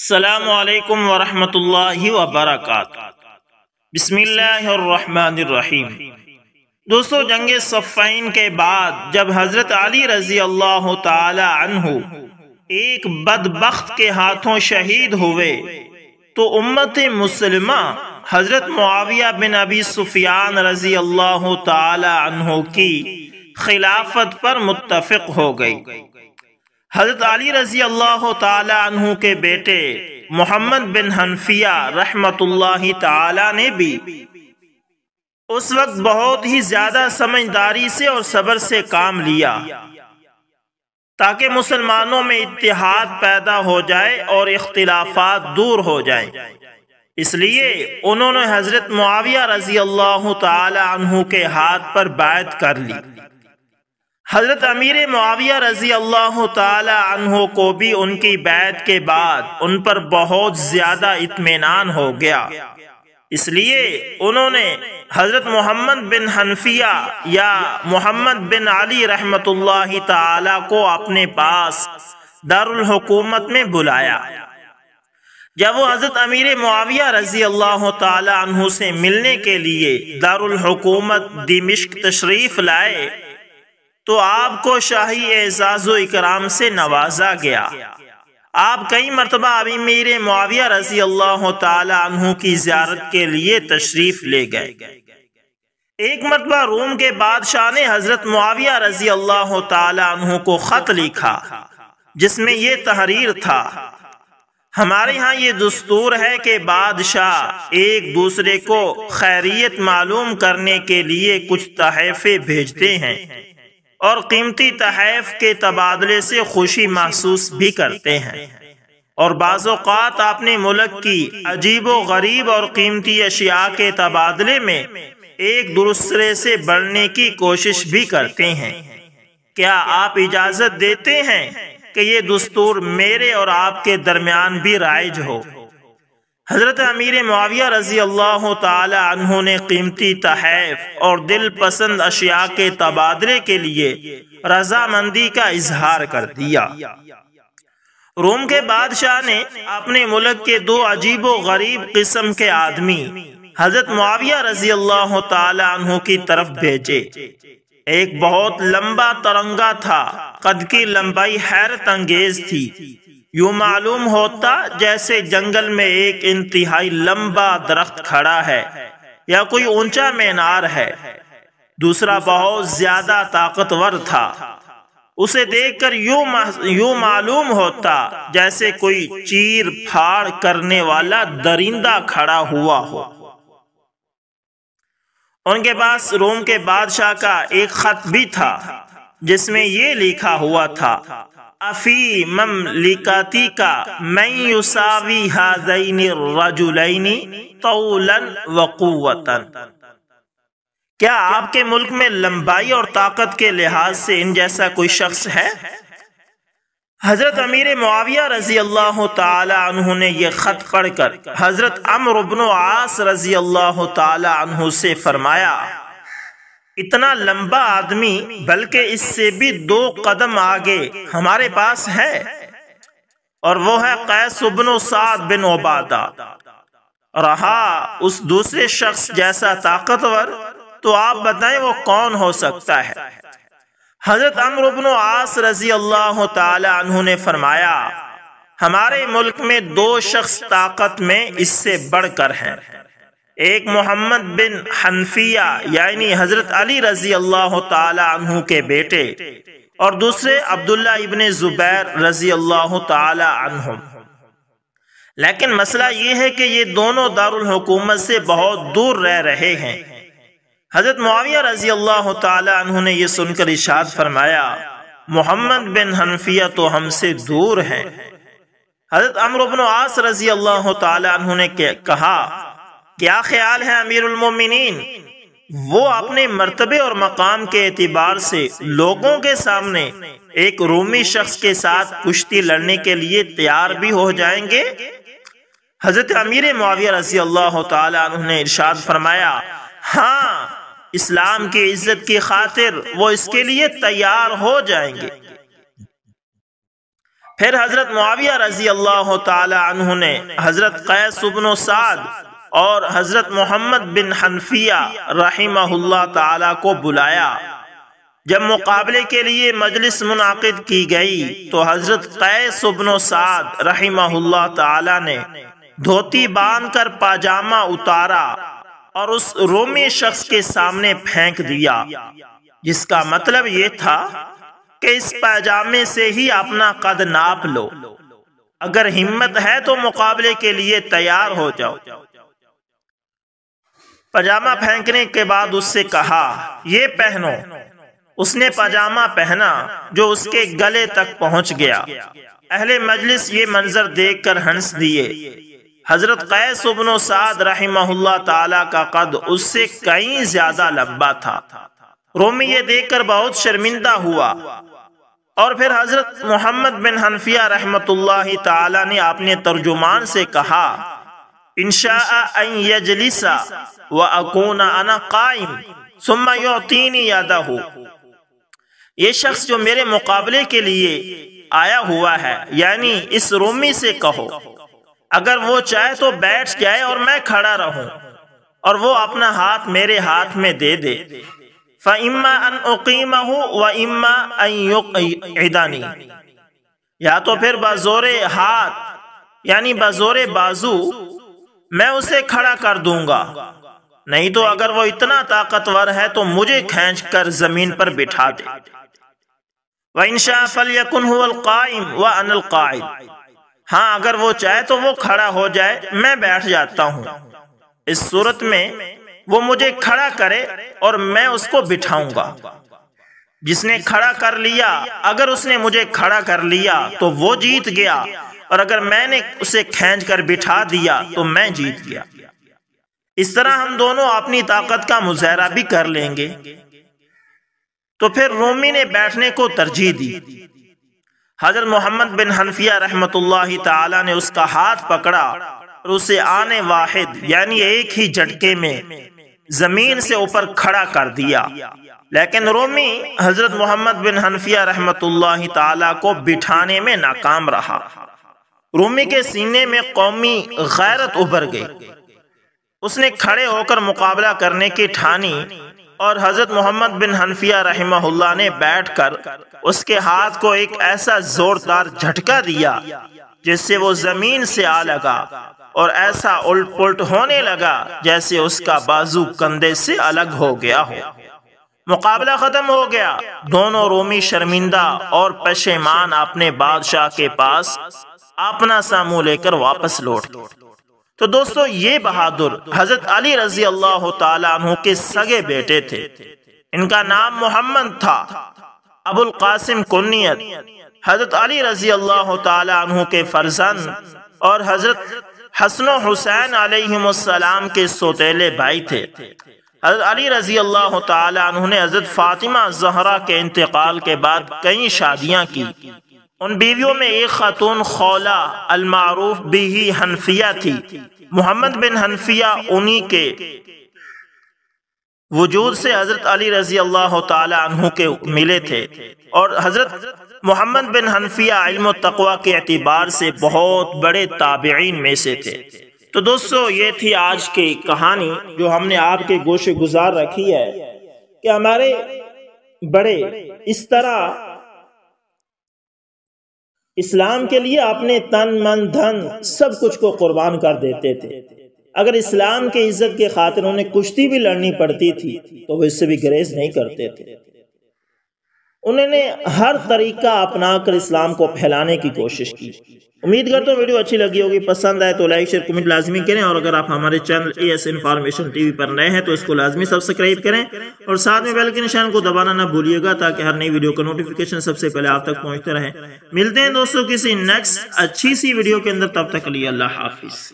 असलकम वरहमतुल्लाहि वबरकातुहू बिस्मिल्लाहिर्रहमानिर्रहीम दोस्तों जंग सफ़ाइन के बाद, जब हज़रत अली रज़ी अल्लाह तहु एक बदबख्त के हाथों शहीद हुए तो उम्मत मुसलमा हज़रत मुआविया बिन अबी सुफियान रज़ी अल्लाह तहु की खिलाफत पर मुतफ़ हो गई। हज़रत अली रज़ी अल्लाह तु के बेटे मोहम्मद बिन हनफिया ताला ने भी उस वक्त बहुत ही ज़्यादा समझदारी से और सब्र से काम लिया ताकि मुसलमानों में इतिहाद पैदा हो जाए और इख्तिलाफात दूर हो जाए। इसलिए उन्होंने हज़रत मुआविया रज़ी अल्लाह तु के हाथ पर बैत कर ली। हज़रत अमीर मुआविया रज़ी अल्लाह तहो को भी उनकी बैत के बाद उन पर बहुत ज़्यादा इत्मीनान हो गया। इसलिए उन्होंने हज़रत मोहम्मद बिन हनफिया या मोहम्मद बिन अली रहमतुल्लाहि ताला को अपने पास दारुल हुकूमत में बुलाया। जब वो हज़रत अमीर मुआविया रज़ी अल्लाह तु से मिलने के लिए दारुल हुकूमत दिमिश्क तशरीफ़ लाए तो आपको शाही एजाज इकराम से नवाजा गया। आप कई मरतबा अभी मेरे मुआविया रज़ी अल्लाह तु की जियारत के लिए तशरीफ़ ले गए। एक मरतबा रोम के बादशाह ने हज़रत मुआविया रज़ी अल्लाह तु को खत लिखा, जिसमें ये तहरीर था, हमारे यहाँ ये दस्तूर है कि बादशाह एक दूसरे को खैरियत मालूम करने के लिए कुछ तहफे भेजते हैं। और कीमती तहफ के तबादले से खुशी महसूस भी करते हैं। और बाज़ात अपने मुल्क की अजीब व गरीब और कीमती अशिया के तबादले में एक दूसरे से बढ़ने की कोशिश भी करते हैं। क्या आप इजाज़त देते हैं कि ये दस्तूर मेरे और आपके दरमियान भी राइज हो? हज़रत अमीर मुआविया रज़ी अल्लाह तु ने कीमती तहफ और दिल पसंद अशिया के तबादले के लिए रजामंदी का इजहार कर दिया। रोम के बादशाह ने अपने मुल्क के दो अजीब व गरीब किस्म के आदमी हज़रत मुआविया रज़ी अल्लाह तु की तरफ़ भेजे। एक बहुत लंबा तरंगा था, कद की लंबाई हैरत अंगेज थी। यूँ मालूम होता जैसे जंगल में एक इंतहाई लंबा दरख्त खड़ा है या कोई ऊँचा मीनार है। दूसरा बहुत ज़्यादा ताकतवर था। उसे देखकर यूँ यूँ मालूम होता जैसे कोई चीर फाड़ करने वाला दरिंदा खड़ा हुआ हो। उनके पास रोम के बादशाह का एक खत भी था, जिसमें ये लिखा हुआ था अफी का, मैं युसावी तौलन क्या आपके मुल्क में लंबाई और ताकत के लिहाज से इन जैसा कोई शख्स है? हज़रत अमीर मुआविया रज़ी अल्लाह तु ने यह खत पढ़कर हज़रत अमर आस रज़ी अल्लाह तु से फरमाया इतना लंबा आदमी, बल्कि इससे भी दो कदम आगे हमारे पास है। और वो है कैस कैसुबन साद बिन ओबादा रहा उस दूसरे शख्स जैसा ताकतवर तो आप बताएँ वो कौन हो सकता है? हज़रत अमरुबन आस रज़ी अल्लाह तु ने फरमाया, हमारे मुल्क में दो शख्स ताकत में इससे बढ़कर हैं। एक मोहम्मद बिन हनफिया, यानी हज़रत अली रज़ी अल्लाह तु के बेटे, और दूसरे अब्दुल्ला इबन जुबैर रज़ी अल्लाह तु लेकिन मसला ये है कि ये दोनों दारुल हुकूमत से बहुत दूर रह रहे हैं। हज़रत मुआविया रज़ी अल्लाह तु ने यह सुनकर इशाद फरमाया, मोहम्मद बिन हनफिया तो हमसे दूर हैं। हज़रत अमर आस रज़ी अल्लाह तु ने कहा क्या ख्याल है अमीर वो अपने मर्तबे और मकाम के एतबार से लोगों के सामने एक रोमी शख्स के साथ कुश्ती लड़ने के लिए तैयार भी हो जाएँगे? हज़रत अमीर मुआविया रज़ी अल्लाह ने इरशाद फरमाया हाँ इस्लाम की इज़्ज़त की खातिर वो इसके लिए तैयार हो जाएँगे। फिर हज़रत मुआविया रज़ी अल्लाह तु ने हज़रत कैसुबन साद और हज़रत मोहम्मद बिन हनफिया रहीमहुल्लाह ताला को बुलाया। जब मुकाबले के लिए मजलिस मुनद की गई तो हज़रत कैसुबन साद रहीमहुल्लाह ताला ने धोती बांधकर पाजामा उतारा और उस रोमी शख्स के सामने फेंक दिया। जिसका मतलब ये था कि इस पैजामे से ही अपना कद नाप लो। अगर हिम्मत है तो मुकाबले के लिए तैयार हो जाओ। पजामा फेंकने के बाद उससे कहा ये पहनो। उसने पजामा पहना जो उसके गले तक पहुँच गया। अहले मजलिस ये मंजर देखकर हंस दिए। हज़रत कैसुबन साद रहीमहुल्लाह ताला का कद उससे कई ज़्यादा लंबा था। रोमी ये देखकर बहुत शर्मिंदा हुआ। और फिर हज़रत मोहम्मद बिन हनफिया रहमत ताला ने अपने तर्जुमान से कहा इंशाजलिसा व अकून अना कायम सुम्मा योतीनी यादा हो ये शख्स जो मेरे मुकाबले के लिए आया हुआ है, यानी इस रोमी से कहो। अगर वो चाहे तो बैठ जाए और मैं खड़ा रहूँ, और वो अपना हाथ मेरे हाथ में दे दे। अन व इम्मा अदानी या तो फिर बजोरे हाथ, यानी बजोरे बाजू मैं उसे खड़ा कर दूँगा। नहीं तो अगर वो इतना ताकतवर है तो मुझे खींच कर ज़मीन पर बिठा दे। व यकुन व अनल कायद हाँ अगर वो चाहे तो वो खड़ा हो जाए, मैं बैठ जाता हूँ। इस सूरत में वो मुझे खड़ा करे और मैं उसको बिठाऊँगा। जिसने खड़ा कर लिया, अगर उसने मुझे खड़ा कर लिया तो वो जीत गया। और अगर मैंने उसे खींच कर बिठा दिया तो मैं जीत गया। इस तरह हम दोनों अपनी ताकत का मुजाहरा भी कर लेंगे। तो फिर रोमी ने बैठने को तरजीह दी। हज़रत मोहम्मद बिन हनफिया रहमत ताला ने उसका हाथ पकड़ा और उसे आने वाहिद, यानी एक ही झटके में ज़मीन से ऊपर खड़ा कर दिया। लेकिन रोमी हज़रत मोहम्मद बिन हनफिया रहमत ताला को बिठाने में नाकाम रहा। रोमी के सीने में कौमी गैरत उभर गई। उसने खड़े होकर मुकाबला करने की ठानी और हज़रत मोहम्मद बिन हनफिया रहमहुल्लाह ने बैठकर उसके हाथ को एक ऐसा जोरदार झटका दिया जिससे वो ज़मीन से आ लगा और ऐसा उल्ट पुलट होने लगा जैसे उसका बाजू कंधे से अलग हो गया हो। मुकाबला खत्म हो गया। दोनों रोमी शर्मिंदा और पशेमान अपने बादशाह के पास अपना सा मुँह लेकर वापस लौट तो दोस्तों, ये बहादुर हज़रत अली रज़ी अल्लाह तु के सगे बेटे थे। इनका नाम मोहम्मद था अबुल कासिम कुन्नियत, हज़रत अली रज़ी अल्लाह तु के फर्जन और हज़रत हसन हुसैन अलैहिस्सलाम के सोतेले भाई थे। हज़रत अली रज़ी अल्लाह तु ने हज़रत फातिमा जहरा के इंतकाल के बाद कई शादियाँ की। उन बीवियों में एक खातून खौला अलमारूफ भी हनफिया थी। मोहम्मद बिन हनफिया उन्हीं के वजूद से हज़रत अली रज़ी अल्लाह तु के मिले थे। और हज़रत मोहम्मद बिन हनफिया इल्म तकवा के अतबार से बहुत बड़े ताबेन में से थे। तो दोस्तों, ये थी आज की कहानी जो हमने आपके गोशे गुजार रखी है कि हमारे बड़े इस तरह इस्लाम के लिए अपने तन, मन, धन सब कुछ को कुर्बान कर देते थे। अगर इस्लाम के इज़्ज़त के खातिर उन्हें कुश्ती भी लड़नी पड़ती थी तो वो इससे भी ग्रेज नहीं करते थे। उन्होंने हर तरीका अपनाकर इस्लाम को फैलाने की कोशिश की। उम्मीद करता हूँ वीडियो अच्छी लगी होगी, पसंद आए तो लाइक शेयर कमेंट लाजमी करें। और अगर आप हमारे channel A S information TV पर नए हैं तो इसको लाजमी सब्सक्राइब करें। और साथ में बेल के निशान को दबाना ना भूलिएगा, ताकि हर नई वीडियो का नोटिफिकेशन सबसे पहले आप तक पहुँचते रहे। मिलते हैं दोस्तों किसी नेक्स्ट अच्छी सी वीडियो के अंदर, तब तक लिए अल्लाह हाफिज।